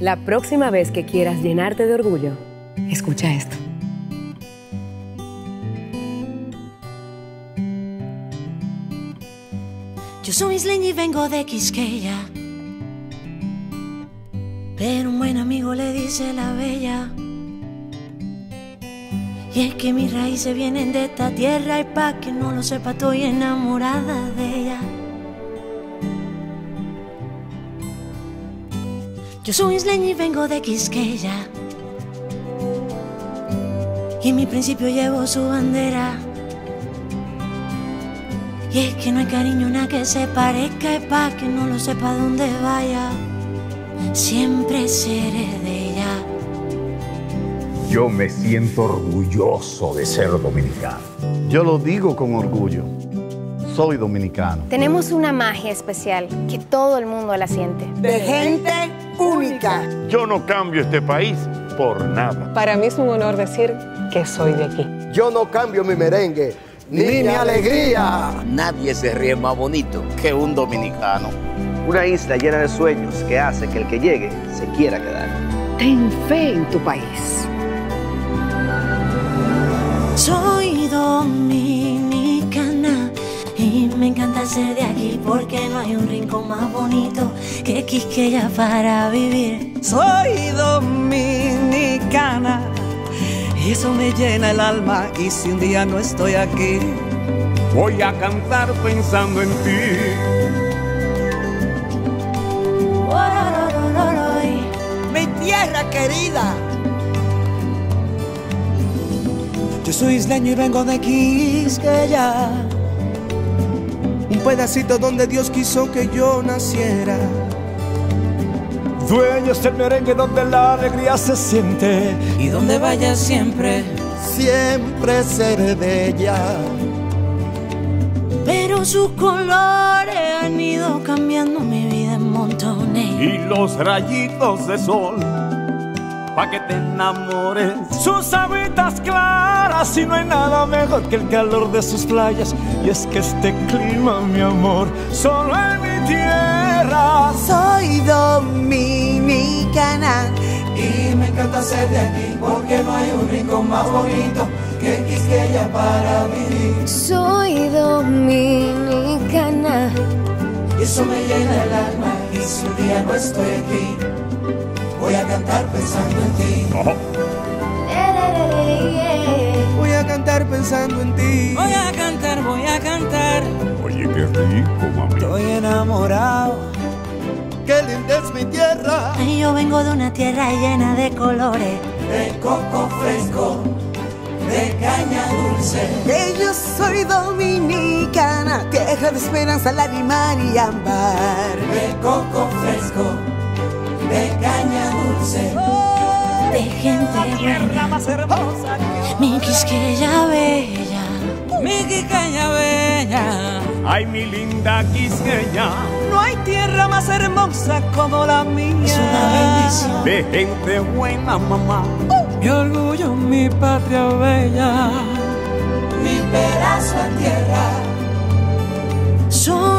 La próxima vez que quieras llenarte de orgullo, escucha esto. Yo soy isleña y vengo de Quisqueya. Pero un buen amigo le dice la bella. Y es que mis raíces vienen de esta tierra y pa' que no lo sepa estoy enamorada de ella. Yo soy isleña y vengo de Quisqueya. Y en mi principio llevo su bandera. Y es que no hay cariño nada que se parezca y pa' que no lo sepa dónde vaya. Siempre seré de ella. Yo me siento orgulloso de ser dominicano. Yo lo digo con orgullo. Soy dominicano. Tenemos una magia especial que todo el mundo la siente. De gente única. Yo no cambio este país por nada. Para mí es un honor decir que soy de aquí. Yo no cambio mi merengue ni, mi alegría. Nadie se ríe más bonito que un dominicano. Una isla llena de sueños que hace que el que llegue se quiera quedar. Ten fe en tu país. Soy dominicana y ser de aquí porque no hay un rincón más bonito que Quisqueya para vivir. Soy dominicana y eso me llena el alma y si un día no estoy aquí, voy a cantar pensando en ti. Mi tierra querida. Yo soy isleño y vengo de Quisqueya, pedacito donde Dios quiso que yo naciera. Dueños del merengue donde la alegría se siente. Y donde vaya siempre, siempre seré de ella. Pero sus colores han ido cambiando mi vida en montones. Y los rayitos de sol, pa' que te enamores. Sus habitas claras y no hay nada mejor que el calor de sus playas. Y es que este clima, mi amor, solo en mi tierra. Soy dominicana y me encanta ser de aquí porque no hay un rincón más bonito que Quisqueya para vivir. Soy dominicana y eso me llena el alma y si un día no estoy aquí voy a cantar pensando en ti. Pensando en ti. Voy a cantar, voy a cantar. Oye, qué rico, mami. Estoy enamorado. Qué linda es mi tierra. Ay, yo vengo de una tierra llena de colores. De coco fresco, de caña dulce. Que yo soy dominicana, tierra de esperanza, lágrima y ámbar. De coco fresco, tierra más hermosa. Mi Quisqueya bella. Mi Quisqueya bella. Ay, mi linda Quisqueya. No hay tierra más hermosa como la mía. Es una bendición. De gente buena, mamá. Mi orgullo, mi patria bella. Mi pedazo de tierra. Soy